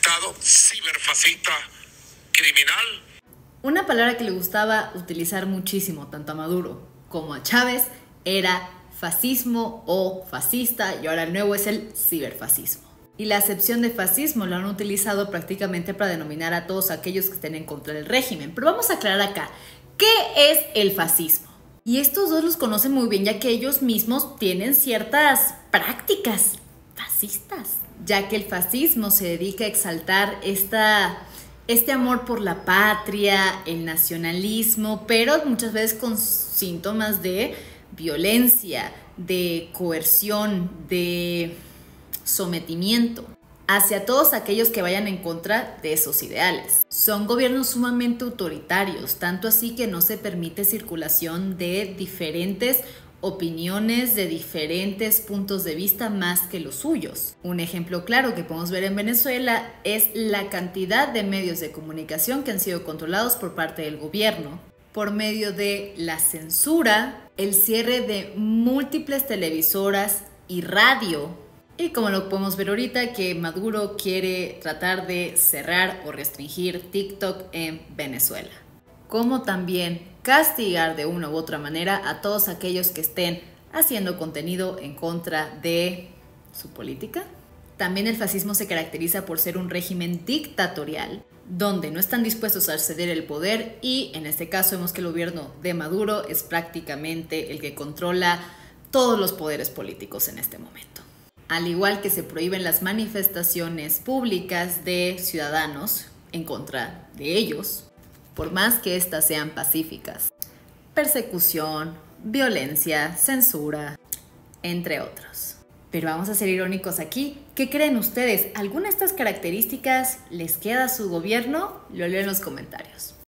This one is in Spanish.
Estado criminal. Una palabra que le gustaba utilizar muchísimo tanto a Maduro como a Chávez era fascismo o fascista y ahora el nuevo es el ciberfascismo. Y la acepción de fascismo lo han utilizado prácticamente para denominar a todos aquellos que estén en contra del régimen. Pero vamos a aclarar acá, ¿qué es el fascismo? Y estos dos los conocen muy bien ya que ellos mismos tienen ciertas prácticas ya que el fascismo se dedica a exaltar esta, este amor por la patria, el nacionalismo, pero muchas veces con síntomas de violencia, de coerción, de sometimiento hacia todos aquellos que vayan en contra de esos ideales. Son gobiernos sumamente autoritarios, tanto así que no se permite circulación de diferentes opiniones de diferentes puntos de vista más que los suyos. Un ejemplo claro que podemos ver en Venezuela es la cantidad de medios de comunicación que han sido controlados por parte del gobierno por medio de la censura, el cierre de múltiples televisoras y radio y como lo podemos ver ahorita, que Maduro quiere tratar de cerrar o restringir TikTok en Venezuela. Como también castigar de una u otra manera a todos aquellos que estén haciendo contenido en contra de su política. También el fascismo se caracteriza por ser un régimen dictatorial donde no están dispuestos a ceder el poder y en este caso vemos que el gobierno de Maduro es prácticamente el que controla todos los poderes políticos en este momento al igual que se prohíben las manifestaciones públicas de ciudadanos en contra de ellos, por más que éstas sean pacíficas. Persecución, violencia, censura, entre otros. Pero vamos a ser irónicos aquí. ¿Qué creen ustedes? ¿Alguna de estas características les queda a su gobierno? Lo leo en los comentarios.